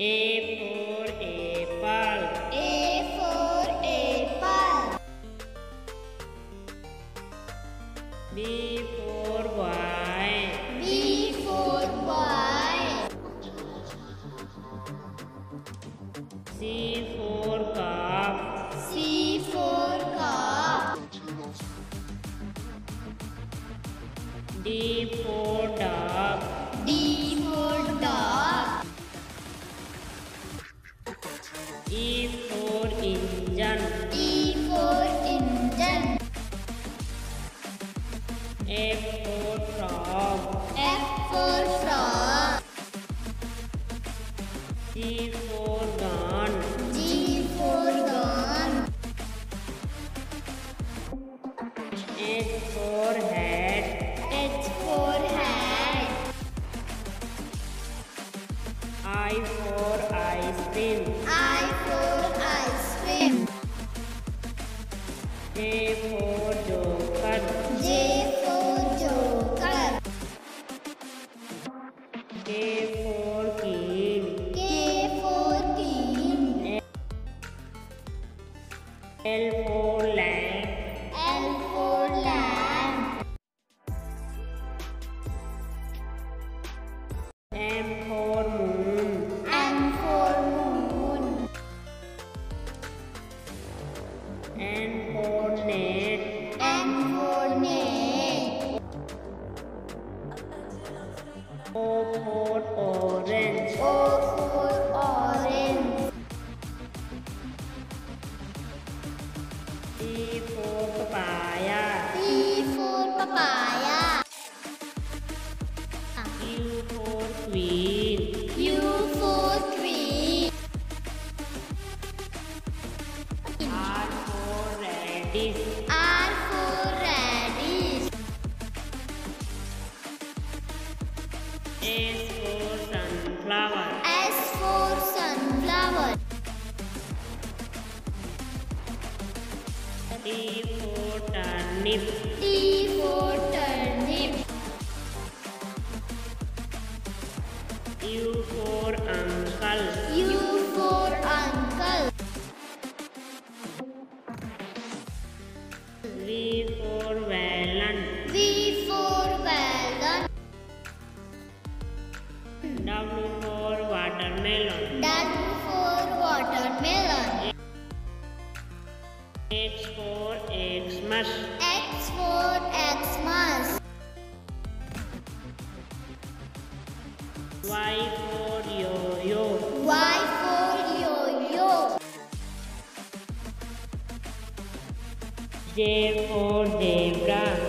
A for apple. A for apple. B for boy. B for boy. C for cup. C for cup. D for dog. E for engine. E for engine. F for frog. F for frog. G for gun. G for gun. H for hat. H for hat. I for ice cream. I J for joker. J for joker. K for king. K for king. L for lamp. L for lamp. M for moon. M for moon. N for net. For orange. O for orange. P for papaya. P for papaya. Q for queen. U for queen. R for radish. R ah. S for sunflower. S for sunflower. T for turnip. T for turnip. U for uncle. U for uncle. V for melon. X for Xmas. X for Xmas. Y for yo-yo. Y for yo-yo. J for zebra.